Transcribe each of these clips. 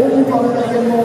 On vous parlera également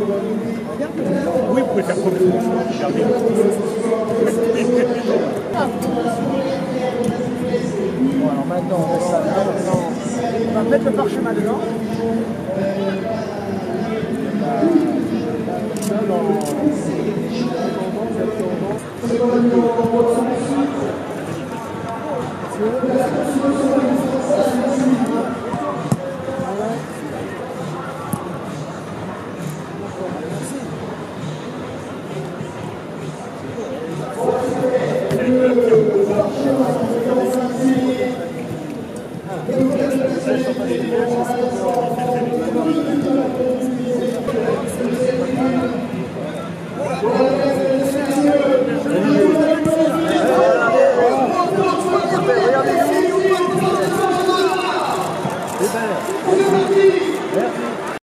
Oui, vous pouvez faire comme vous Regardez. Bon, alors maintenant, on met ça maintenant. On va mettre le parchemin dedans. 先生まで言ってました。